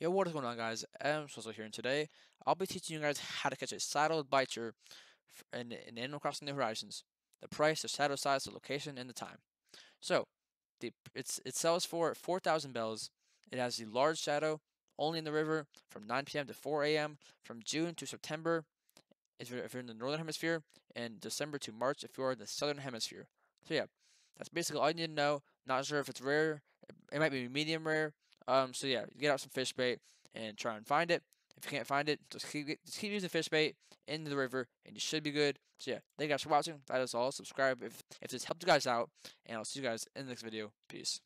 Yo, what is going on guys? EmSwizzle here and today I'll be teaching you guys how to catch a saddle bichir in, in Animal Crossing New Horizons. The price, the saddle size, the location, and the time. So, the, it's, it sells for 4,000 bells. It has the large shadow only in the river from 9 p.m. to 4 a.m. from June to September if you're, if you're in the northern hemisphere and December to March if you're in the southern hemisphere. So yeah, that's basically all you need to know. Not sure if it's rare. It might be medium rare. Um, so yeah, get out some fish bait and try and find it. If you can't find it, just keep just keep using fish bait into the river, and you should be good. So yeah, thank you guys for watching. That is all. Subscribe if if this helped you guys out, and I'll see you guys in the next video. Peace.